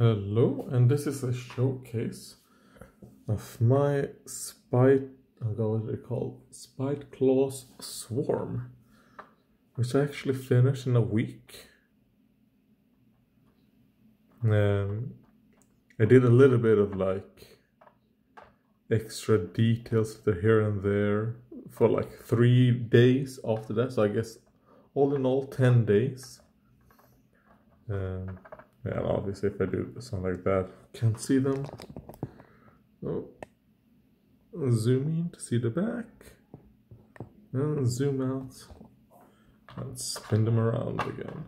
Hello, and this is a showcase of my Spite, oh god, what it called? Spiteclaw's Swarm, which I actually finished in a week. Um, I did a little bit of like extra details here and there for like three days after that, so I guess all in all 10 days. Um, and obviously if I do something like that, can't see them. Oh. Zoom in to see the back. And zoom out. And spin them around again.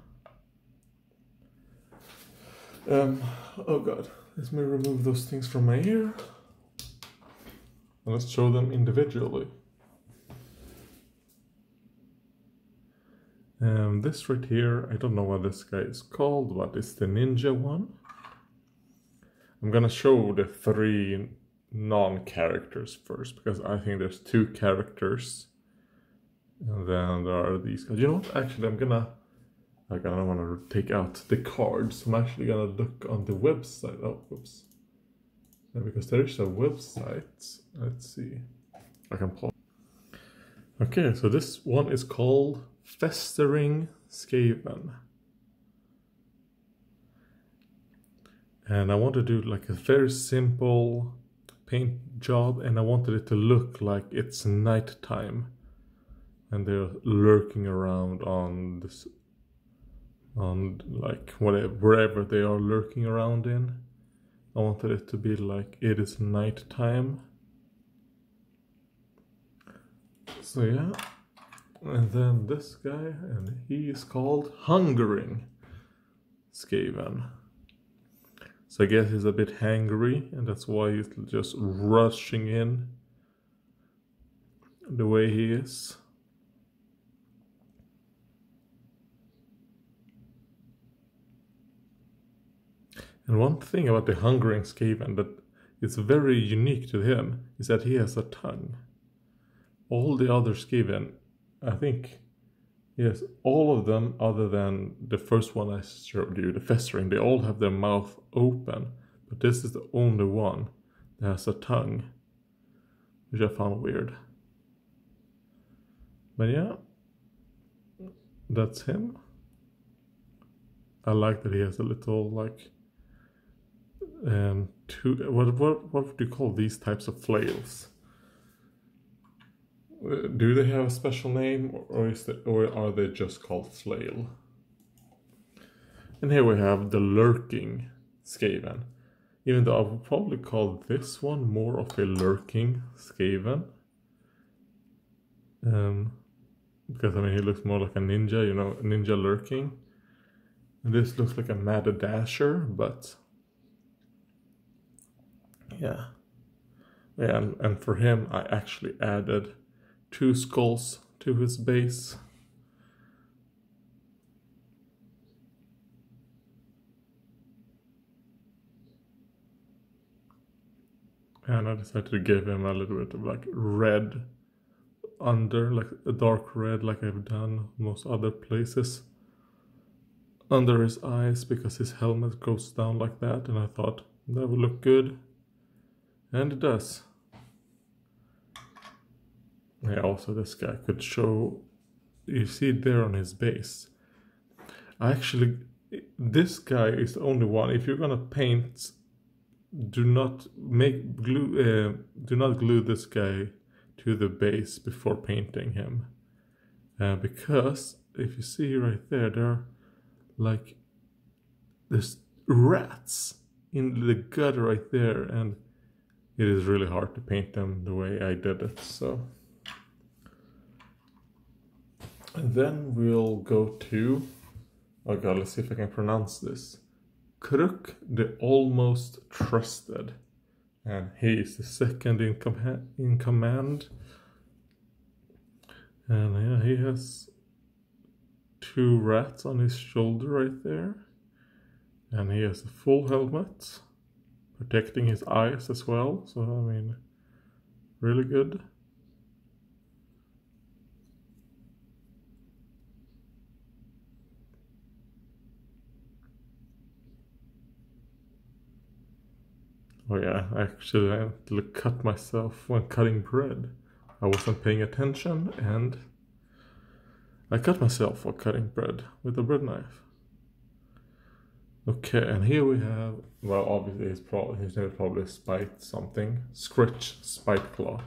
Um, oh god, let me remove those things from my ear. And let's show them individually. Um, this right here, I don't know what this guy is called, but it's the ninja one. I'm gonna show the three non-characters first, because I think there's two characters. And then there are these guys. You know what? Actually, I'm gonna... Like, I don't want to take out the cards. I'm actually gonna look on the website. Oh, whoops. Yeah, because there is a website. Let's see. I can pause. Okay, so this one is called Festering Skaven. And I want to do like a very simple paint job and I wanted it to look like it's nighttime and they're lurking around on this on like whatever wherever they are lurking around in. I wanted it to be like it is nighttime. So yeah. And then this guy, and he is called Hungering Skaven. So I guess he's a bit hangry, and that's why he's just rushing in the way he is. And one thing about the Hungering Skaven that is very unique to him is that he has a tongue. All the other Skaven I think, yes, all of them, other than the first one I showed you, the festering, they all have their mouth open. But this is the only one that has a tongue, which I found weird. But yeah, that's him. I like that he has a little like um two what what what would you call these types of flails? Do they have a special name or is the, or are they just called flail? And here we have the lurking Skaven. Even though I would probably call this one more of a lurking Skaven. Um, because I mean he looks more like a ninja, you know, ninja lurking. And this looks like a mad dasher, but yeah. Yeah, and, and for him I actually added two skulls to his base. And I decided to give him a little bit of like red under, like a dark red like I've done most other places under his eyes because his helmet goes down like that and I thought that would look good. And it does. Yeah, also this guy could show, you see it there on his base. Actually, this guy is the only one. If you're gonna paint, do not make glue, uh, do not glue this guy to the base before painting him. Uh, because if you see right there, there are like, there's rats in the gutter right there and it is really hard to paint them the way I did it, so. And then we'll go to, oh god, let's see if I can pronounce this. Kruk the Almost Trusted. And he is the second in, com in command. And yeah, he has two rats on his shoulder right there. And he has a full helmet, protecting his eyes as well. So, I mean, really good. Oh yeah, I actually cut myself when cutting bread. I wasn't paying attention and I cut myself while cutting bread with a bread knife. Okay, and here we have, well, obviously his, pro his name is probably Spite something. Skritch Spiteclaw.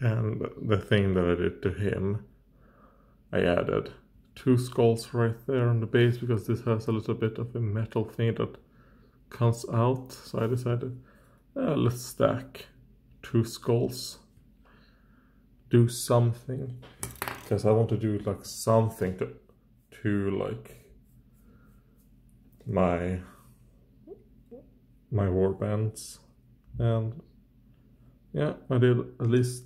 And the thing that I did to him, I added two skulls right there on the base because this has a little bit of a metal thing that comes out. So I decided, uh, let's stack two skulls. Do something. Because I want to do like something to, to like my my warbands. And yeah, I did at least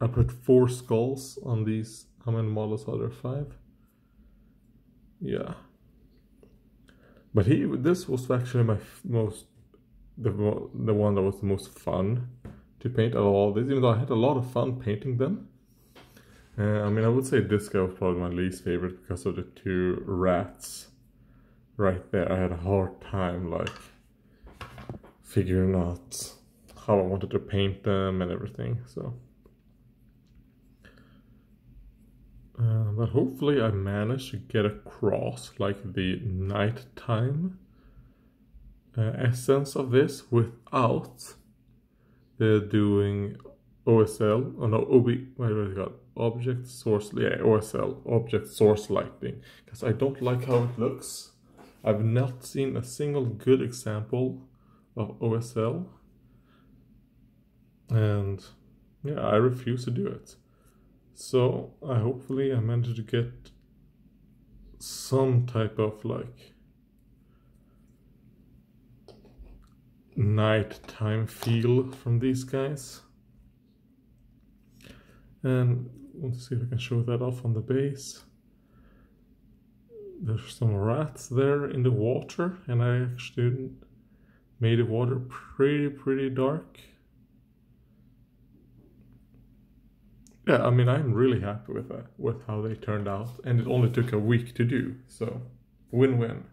I put four skulls on these. How many models are there? Five? Yeah. But he, this was actually my most, the, the one that was the most fun to paint out of all this, even though I had a lot of fun painting them. Uh, I mean, I would say this guy was probably my least favorite because of the two rats right there. I had a hard time, like, figuring out how I wanted to paint them and everything, so... Uh, but hopefully I managed to get across like the nighttime uh, essence of this without uh, doing OSL, oh no, OB, what do got? Object source, yeah, OSL, object source lighting, because I don't like how it looks. I've not seen a single good example of OSL, and yeah, I refuse to do it. So I hopefully I managed to get some type of like nighttime feel from these guys. And let's see if I can show that off on the base. There's some rats there in the water and I actually made the water pretty pretty dark. Yeah, I mean, I'm really happy with that, with how they turned out, and it only took a week to do, so win-win.